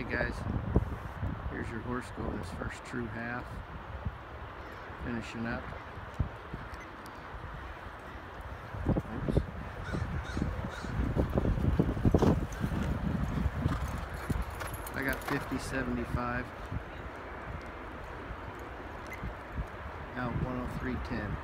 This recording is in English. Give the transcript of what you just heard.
Hey guys, here's your horse go this first true half. Finishing up. Oops. I got 50.75 Out 103.10.